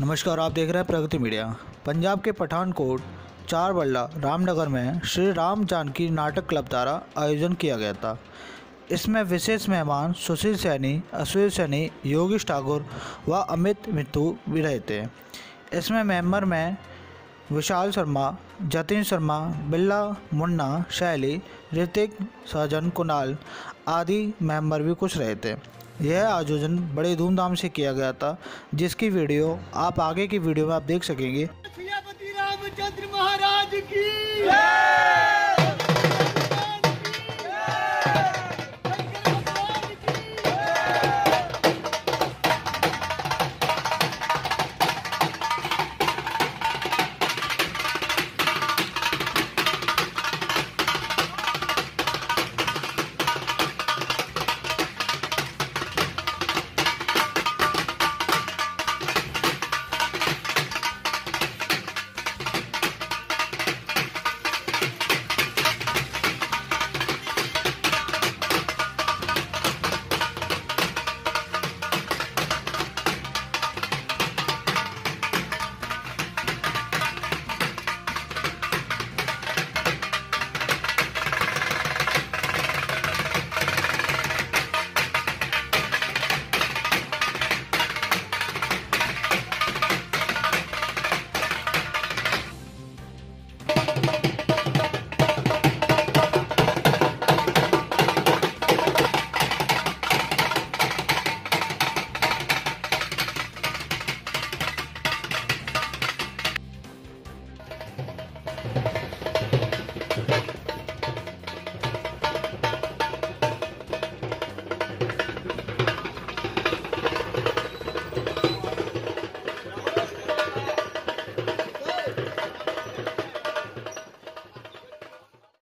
नमस्कार, आप देख रहे हैं प्रगति मीडिया। पंजाब के पठानकोट चार बल्ला रामनगर में श्री राम जानकी नाटक क्लब द्वारा आयोजन किया गया था। इसमें विशेष मेहमान सुशील सैनी, अश्विन सैनी, योगेश ठाकुर व अमित मित्तू भी रहे थे। इसमें मेंबर में विशाल शर्मा, जतिन शर्मा, बिल्ला मुन्ना, शैली, ऋतिक सजन, कुणाल आदि मेंबर भी कुछ रहे थे। यह आयोजन बड़े धूमधाम से किया गया था जिसकी वीडियो आप आगे की वीडियो में आप देख सकेंगे। रामचंद्र महाराज की।